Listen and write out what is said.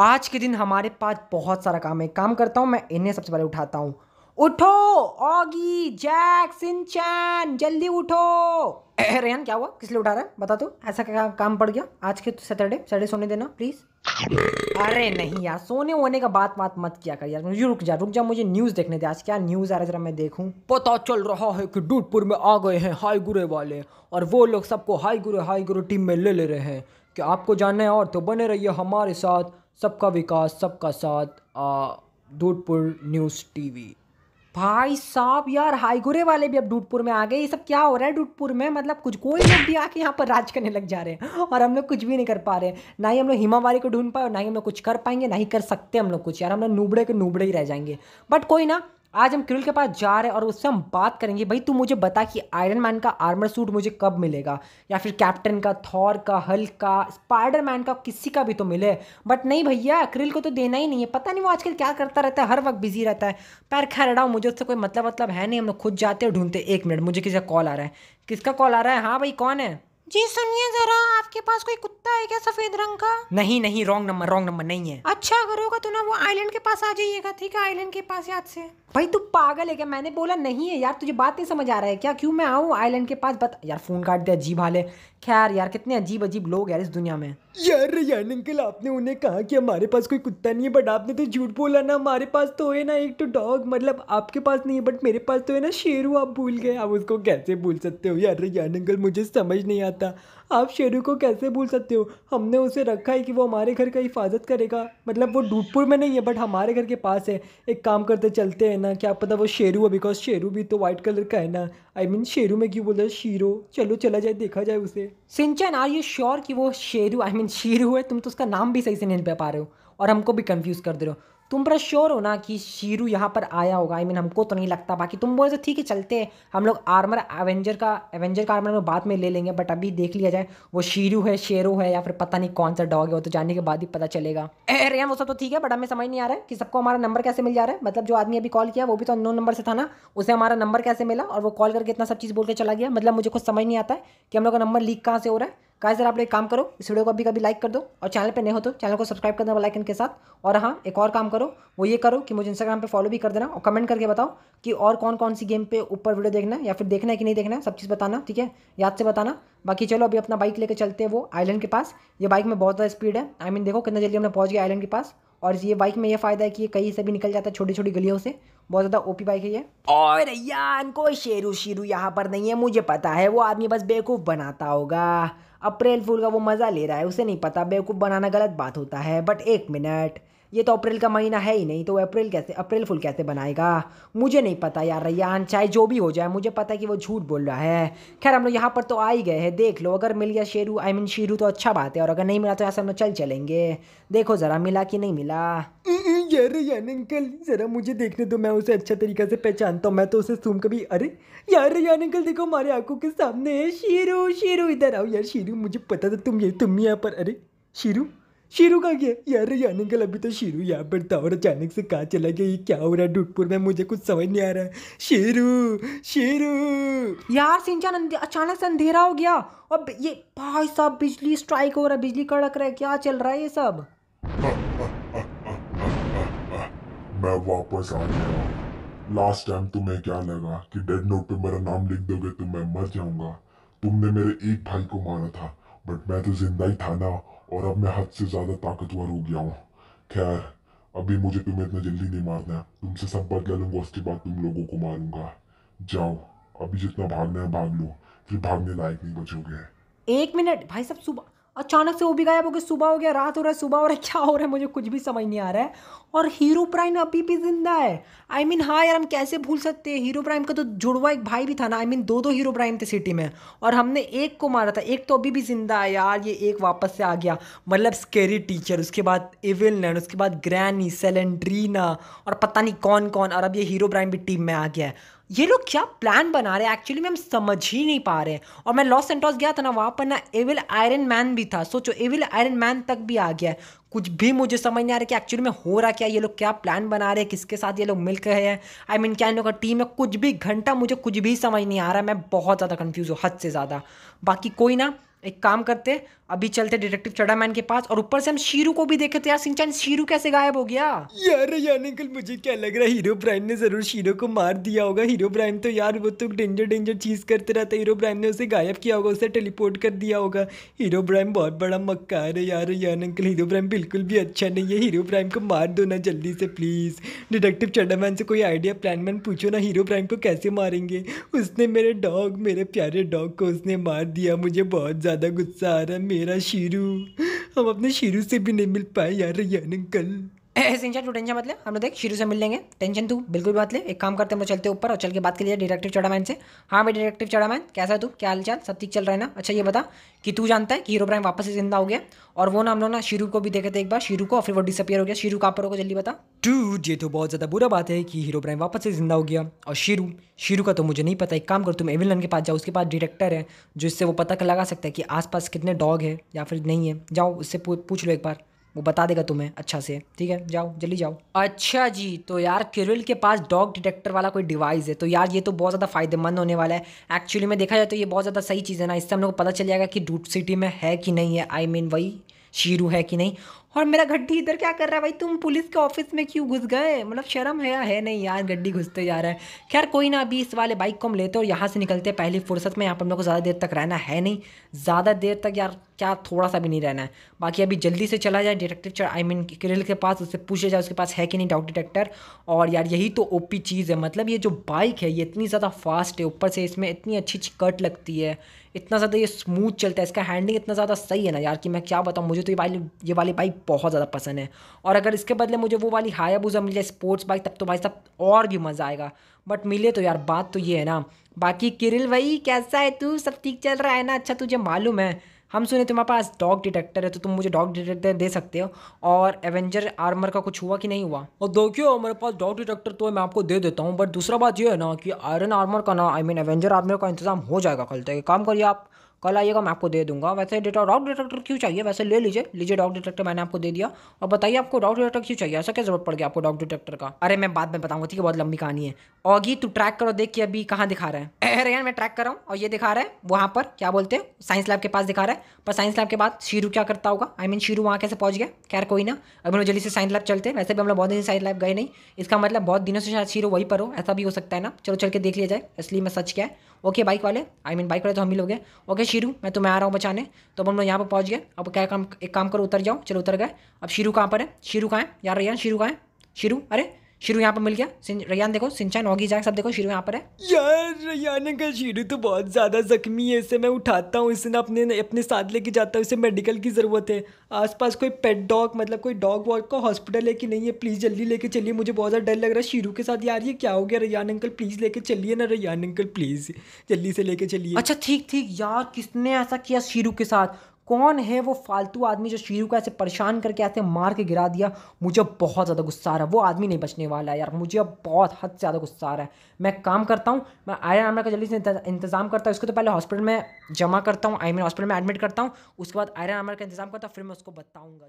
आज के दिन हमारे पास बहुत सारा काम है। काम करता हूँ, मैं इन्हें सबसे पहले उठाता हूँ। उठो, ऑगी, जैक, सिंचैन, जल्दी उठो। रेहान क्या हुआ? किस लिए उठा रहा है? बता तो। ऐसा क्या काम पड़ गया? आज के सैटरडे सैटरडे सोने देना प्लीज़ अरे नहीं यार, सोने वोने का बात बात मत किया कर यार। मुझे रुक जा रुक जा, मुझे न्यूज़ देखने दे। आज क्या न्यूज़ आ रहा है, जरा मैं देखूँ। पता चल रहा है कि डूटपुर में आ गए हैं हाई गुरे वाले, और वो लोग सबको हाई गुरे हाई गुरे टीम में ले ले रहे हैं। कि आपको जानना है, और तो बने रहिए हमारे साथ। सबका विकास, सबका साथ दूधपुर न्यूज़ टीवी। भाई साहब यार, हाईगुरे वाले भी अब डूटपुर में आ गए। ये सब क्या हो रहा है डूटपुर में? मतलब कुछ कोई लोग भी आके यहाँ पर राज करने लग जा रहे हैं और हम लोग कुछ भी नहीं कर पा रहे हैं। ना ही हम लोग हिमावारी को ढूंढ पाए और ना ही हम लोग कुछ कर पाएँगे, ना ही कर सकते हम लोग कुछ। यार हम लोग नूबड़े के नूबड़े ही रह जाएँगे। बट कोई ना आज हम क्रिल के पास जा रहे हैं और उससे हम बात करेंगे, भाई, तू मुझे बता कि आयरन मैन का आर्मर सूट मुझे कब मिलेगा? या फिर कैप्टन का थॉर का हल्क का स्पाइडर मैन का, किसी का भी तो मिले? बट नहीं भैया, क्रिल को तो देना ही नहीं है। पता नहीं वो आजकल क्या करता रहता है, हर वक्त बिज़ी रहता है। पैर खैर, अड़ाओ, मुझे उससे कोई मतलब मतलब है नहीं। हम लोग खुद जाते हैं ढूंढते एक मिनट, मुझे किसी का कॉल आ रहा है। किसका कॉल आ रहा है? हाँ भाई, कौन है? जी सुनिए जरा आपके पास कोई कुत्ता है क्या सफ़ेद रंग का? नहीं नहीं रॉन्ग नंबर रॉन्ग नंबर नहीं है। अच्छा अगर होगा तो ना वो आइलैंड के पास आ जाइएगा ठीक है? आइलैंड के पास याद से। भाई तू पागल है क्या? मैंने बोला नहीं है यार तुझे बात नहीं समझ आ रहा है क्या? क्यों मैं आऊँ आइलैंड के पास? बता यार फ़ोन काट दे अजीब हाल है। खैर यार कितने अजीब अजीब लोग यार इस दुनिया में। यार यार अंकल, आपने उन्हें कहा कि हमारे पास कोई कुत्ता नहीं है बट आपने तो झूठ बोला ना। हमारे पास तो है ना एक तो डॉग मतलब आपके पास नहीं है बट मेरे पास तो है ना शेरू, आप भूल गए। आप उसको कैसे भूल सकते हो? यार यार अंकल, मुझे समझ नहीं आता। आप शेरू को कैसे भूल सकते हो? हमने उसे रखा है कि वो हमारे घर का हिफाजत करेगा। मतलब वो दूधपुर में नहीं है बट हमारे घर के पास है। एक काम करते, चलते हैं ना। क्या पता वो शेरू है बिकॉज़ शेरू भी तो वाइट कलर का है ना। आई मीन शेरू में क्यों बोल? शीरो। चलो, चला जाए, देखा जाए उसे। सिंचन आर यू श्योर कि वो शेरू? आई मीन शीरू है तुम तो उसका नाम भी सही से नहीं ले पा रहे हो और हमको भी कंफ्यूज कर दे रहे हो। तुम पर श्योर हो ना कि शीरू यहाँ पर आया होगा? आई I मीन mean, हमको तो नहीं लगता बाकी तुम बोले तो ठीक है चलते हैं। हम लोग आर्मर एवेंजर का एवेंजर का आर्मर में बाद में ले लेंगे बट अभी देख लिया जाए वो शीरू है शेरू है या फिर पता नहीं कौन सा डॉग है वो तो जानने के बाद ही पता चलेगा। अरे वो सब तो ठीक है बट हमें समझ नहीं आ रहा है कि सबको हमारा नंबर कैसे मिल जा रहा है। मतलब जो आदमी अभी कॉल किया वो भी तो अनोन नंबर से था ना उसे हमारा नंबर कैसे मिला और वो कॉल करके इतना सब चीज़ बोल के चला गया। मतलब मुझे कुछ समझ नहीं आता है कि हम लोग का नंबर लीक कहाँ से हो रहा है। कहा जरा आप लोग एक काम करो, इस वीडियो को अभी कभी लाइक कर दो और चैनल पर नहीं हो तो चैनल को सब्सक्राइब कर देना लाइकन के साथ। और हाँ एक और काम करो, वो ये करो कि मुझे इंस्टाग्राम पे फॉलो भी कर देना और कमेंट करके बताओ कि और कौन कौन सी गेम पे ऊपर वीडियो देखना है या फिर देखना है कि नहीं देखना है, सब चीज़ बताना, ठीक है? याद से बताना। बाकी चलो, अभी अपना बाइक लेकर चलते हैं वो आइलैंड के पास। ये बाइक में बहुत ज़्यादा स्पीड है। आई मीन देखो कितना जल्दी हमने पहुँच गया आइलैंड के पास। और ये बाइक में ये फ़ायदा है कि ये कहीं से भी निकल जाता है छोटी छोटी गलियों से। बहुत ज़्यादा ओपी बाइक है ये। और यार, कोई शेरू शेरू यहाँ पर नहीं है, मुझे पता है, वो आदमी बस बेवकूफ़ बनाता होगा। अप्रैल फूल का वो मज़ा ले रहा है, उसे नहीं पता, बेवकूफ़ बनाना गलत बात होता है। बट एक मिनट ये तो अप्रैल का महीना है ही नहीं तो अप्रैल कैसे, अप्रैल फुल कैसे बनाएगा? मुझे नहीं पता यार, रैयान, चाहे जो भी हो जाए, मुझे पता है कि वो झूठ बोल रहा है। खैर, हम लोग यहाँ पर तो आ ही गए हैं, देख लो, अगर मिल गया शेरू आई मीन शेरू तो अच्छा बात है, और अगर नहीं मिला तो ऐसा हम लोग चल चलेंगे। देखो ज़रा, मिला कि नहीं मिला? यार यार अंकल, ज़रा मुझे देखने दो, मैं उसे अच्छा तरीके से पहचानता हूँ, मैं तो उसे सुन कभी, अरे, यार यार अंकल देखो, हमारे आँखों के सामने है, शीरू शीरू, इधर आओ यार, शीरू, मुझे पता था तुम ये, तुम यहाँ पर, अरे, शीरू? शीरू का गया? यार यार अंकल अभी तो शीरू यहाँ पर था और अचानक से कहाँ चला गया? ये क्या हो रहा है? डूटपुर में मुझे कुछ समझ नहीं आ रहा है। शीरू शीरू। यार सिंचन अचानक से अंधेरा हो गया। और ये भाई साहब बिजली स्ट्राइक हो रहा है बिजली कड़क रहा है क्या चल रहा है ये सब? मैं वापस आ गया लास्ट टाइम तुम्हें क्या लगा कि डेड नोट पे मेरा नाम लिख दोगे तो मैं मर जाऊँगा? तुमने मेरे एक भाई को मारा था बट मैं तो ज़िंदा ही था ना। और अब मैं हद से ज़्यादा ताकतवर हो गया हूँ। खैर, अभी मुझे तुम्हें इतना जल्दी नहीं मारना है। तुमसे सब बदला लूँगा, उसके बाद तुम लोगों को मारूँगा। जाओ, अभी जितना भागना है भाग लो, फिर भागने लायक नहीं बचोगे। एक मिनट, भाई सब सुबह अचानक से वो भी गायब हो गया सुबह हो गया रात हो रहा है सुबह हो रहा है क्या हो रहा है मुझे कुछ भी समझ नहीं आ रहा है। और हीरो प्राइम अभी भी ज़िंदा है। आई I मीन mean, हाँ यार हम कैसे भूल सकते हैं? हीरो प्राइम का तो जुड़वा एक भाई भी था ना। आई I मीन mean, दो दो हीरो प्राइम थे सिटी में। और हमने एक को मारा था। एक तो अभी भी ज़िंदा है यार ये एक वापस से आ गया। मतलब स्केरी टीचर उसके बाद इविल नैन उसके बाद ग्रैनी सेलेंड्रीना और पता नहीं कौन कौन और अब ये हीरो प्राइम भी टीम में आ गया है। ये लोग क्या प्लान बना रहे हैं? एक्चुअली में हम समझ ही नहीं पा रहे हैं। और मैं लॉस सेंटोस गया था ना, वहाँ पर ना एविल आयरन मैन भी था। सोचो एविल आयरन मैन तक भी आ गया है। कुछ भी मुझे समझ नहीं आ रहा कि एक्चुअली में हो रहा क्या? ये लोग क्या प्लान बना रहे हैं? किसके साथ ये लोग मिल गए हैं? आई मीन क्या इन लोग का टीम है? कुछ भी घंटा मुझे कुछ भी समझ नहीं आ रहा। मैं बहुत ज़्यादा कन्फ्यूज़ हूँ, हद से ज़्यादा। बाकी कोई ना, एक काम करते अभी चलते डिटेक्टिव चढ़ामैन के पास, और ऊपर से हम शीरू को भी देखे तो यार, सिंचन, शीरू कैसे गायब हो गया? यार यार, अंकल, मुझे क्या लग रहा है, हीरो प्राइम ने ज़रूर शीरो को मार दिया होगा। हीरो प्राइम तो यार, वो तो डेंजर डेंजर चीज़ करते रहता हीरो प्राइम ने उसे गायब किया होगा, उसे टेलीपोर्ट कर दिया होगा। हीरो प्राइम बहुत बड़ा मक्कार है यार यार, अंकल, हीरो प्राइम बिल्कुल भी अच्छा नहीं है। हीरो प्राइम को मार दो ना जल्दी से, प्लीज़। डिटेक्टिव चड्डामैन से कोई आइडिया, प्लान मैन पूछो ना, हीरो प्राइम को कैसे मारेंगे? उसने मेरे डॉग, मेरे प्यारे डॉग को उसने मार दिया। मुझे बहुत ज़्यादा गुस्सा आ रहा है। मेरा शीरू। हम अपने शीरू से भी नहीं मिल पाए यार यार अंकल सिंचन तू टेंशन मत ले हम लोग देख, शुरू से मिल लेंगे। टेंशन तू, बिल्कुल भी मत ले एक काम करते हैं, हम चलते ऊपर और चल के बात के लिए डिटेक्टिव चढ़ामैन से। हाँ भाई डिटेक्टिव चढ़ामैन कैसा है तू? क्या हाल चाल सब ठीक चल रहा है ना? अच्छा ये बता कि तू जानता है कि हीरो प्राइम वापस से ज़िंदा हो गया। और वो ना हम लोग ना शीरू को भी देखे थे एक बार, शीरू को, और फिर वो डिसअपियर हो गया। शीरू, कहाँ पर होगा जल्दी बता। टू ये तो बहुत ज़्यादा बुरा बात है कि हीरो प्राइम वापस से ज़िंदा हो गया। और शीरू शीरू का तो मुझे नहीं पता। एक काम करो, तुम एविलन के पास जाओ, उसके पास डिटेक्टर है, जो इससे वो पता लगा सकता है कि आसपास कितने डॉग है या फिर नहीं है। जाओ, उससे पूछ लो एक बार। वो बता देगा तुम्हें अच्छा से। ठीक है? जाओ जल्दी जाओ। अच्छा जी तो यार किरिल के पास डॉग डिटेक्टर वाला कोई डिवाइस है तो यार ये तो बहुत ज़्यादा फ़ायदेमंद होने वाला है। एक्चुअली में देखा जाए तो ये बहुत ज़्यादा सही चीज़ है ना इससे हम लोग को पता चल जाएगा कि डूट सिटी में है कि नहीं है। आई I मीन mean, वही शीरू है कि नहीं। और मेरा गड्ढी इधर क्या कर रहा है भाई? तुम पुलिस के ऑफ़िस में क्यों घुस गए? मतलब शर्म है या है नहीं यार गड्डी घुसते जा रहा है। खैर, कोई ना, अभी इस वाले बाइक को हम लेते और यहाँ से निकलते पहली फुर्सत में। यहाँ पर हम लोग को ज़्यादा देर तक रहना है नहीं। ज़्यादा देर तक यार क्या थोड़ा सा भी नहीं रहना है। बाकी अभी जल्दी से चला जाए डिटेक्टिव आई मीन किरिल के पास, उससे पूछे जाए उसके पास है कि नहीं डाउट डिटेक्टर और यार यही तो ओपी चीज़ है। मतलब ये जो बाइक है, ये इतनी ज़्यादा फास्ट है, ऊपर से इसमें इतनी अच्छी अच्छी कट लगती है। इतना ज़्यादा ये स्मूथ चलता है, इसका हैंडलिंग इतना ज़्यादा सही है ना यार कि मैं क्या बताऊँ? मुझे तो ये वाली ये वाली बाइक बहुत ज़्यादा पसंद है। और अगर इसके बदले मुझे वो वाली हायाबूजा मिल जाए स्पोर्ट्स बाइक तब तो भाई साहब और भी मज़ा आएगा। बट मिले तो यार, बात तो ये है ना। बाकी किरिल भाई, कैसा है तू? सब ठीक चल रहा है ना? अच्छा तुझे मालूम है, हम सुने तुम्हारे पास डॉग डिटेक्टर है तो तुम मुझे डॉग डिटेक्टर दे सकते हो। और एवेंजर आर्मर का कुछ हुआ कि नहीं हुआ? और देखियो मेरे पास डॉग डिटेक्टर तो मैं आपको दे देता हूँ। बट दूसरा बात ये है ना कि आयरन आर्मर का ना आई मीन एवेंजर आर्मर का इंतज़ाम हो जाएगा कल तक। काम करिए आप कल आइएगा, मैं आपको दे दूँगा। वैसे डेटा डॉग डिटेक्टर क्यों चाहिए? वैसे ले लीजिए लीजिए डॉग डिटेक्टर मैंने आपको दे दिया। और बताइए आपको डॉग डिटेक्टर क्यों चाहिए? ऐसा क्या ज़रूरत पड़ गया आपको डॉग डिटेक्टर का? अरे मैं बाद में बताऊँगा, ठीक है? बहुत लंबी कहानी है। ऑगी तू ट्रैक करो, देख कि अभी कहाँ दिखा रहा है। अरे यार, मैं ट्रैक कर रहा हूँ, और ये दिखा रहा है, वहाँ पर, क्या बोलते हैं? साइंस लैब के पास दिखा रहा है। पर साइंस लैब के बाद शीरू क्या करता होगा? आई मीन शीरू वहाँ कैसे पहुँच गया? खैर, कोई ना। अभी हम जल्दी से साइंस लैब चलते हैं। वैसे भी हम लोग बहुत दिन साइंस लैब गए नहीं। इसका मतलब बहुत दिनों से शायद शीरू वहीं पर हो। ऐसा भी हो सकता है ना। चलो, चल के देख लिया जाए। इसलिए मैं सच क्या है? ओके बाइक वाले। आई मीन बाइक वाले तो हम ही लोग हैं। ओके शीरू, मैं तुम्हें आ रहा हूँ बचाने। तो हम लोग यहाँ पर पहुँच गए अब क्या काम, एक काम करो, उतर जाओ। चलो, उतर गए। अब शीरू कहाँ पर है? शीरू कहाँ है? यार, रैयान, शीरू कहाँ है? शीरू, अरे! शीरू यहाँ पर मिल गया। रैयान देखो सिंचान होगी जाए सब देखो शीरू यहाँ पर है। यार रैयान का शीरू तो बहुत ज़्यादा जख्मी है इसे मैं उठाता हूँ इसे ना अपने अपने साथ लेके जाता हूँ इसे मेडिकल की ज़रूरत है। आसपास कोई पेट डॉग मतलब कोई डॉग वॉग का हॉस्पिटल है कि नहीं है प्लीज़ जल्दी लेके चलिए मुझे बहुत ज़्यादा डर लग रहा है। शीरू के साथ यार ये क्या हो गया? रैयान अंकल प्लीज़ लेके चलिए ना रैयान अंकल प्लीज़ जल्दी से लेके चलिए। अच्छा ठीक ठीक यार किसने ऐसा किया शीरू के साथ? कौन है वो फालतू आदमी जो शीरू को ऐसे परेशान करके ऐसे मार के गिरा दिया? मुझे बहुत ज़्यादा गुस्सा आ रहा है। वो आदमी नहीं बचने वाला है यार। मुझे अब बहुत हद से ज़्यादा गुस्सा आ रहा है। मैं काम करता हूँ, मैं आयरन आर्मर का जल्दी से इंतज़ाम करता हूँ। उसको तो पहले हॉस्पिटल में जमा करता हूँ। आई मीन हॉस्पिटल में एडमिट करता हूँ। उसके बाद आयरन आर्मर का इंतज़ाम करता हूँ। फिर मैं उसको बताऊँगा।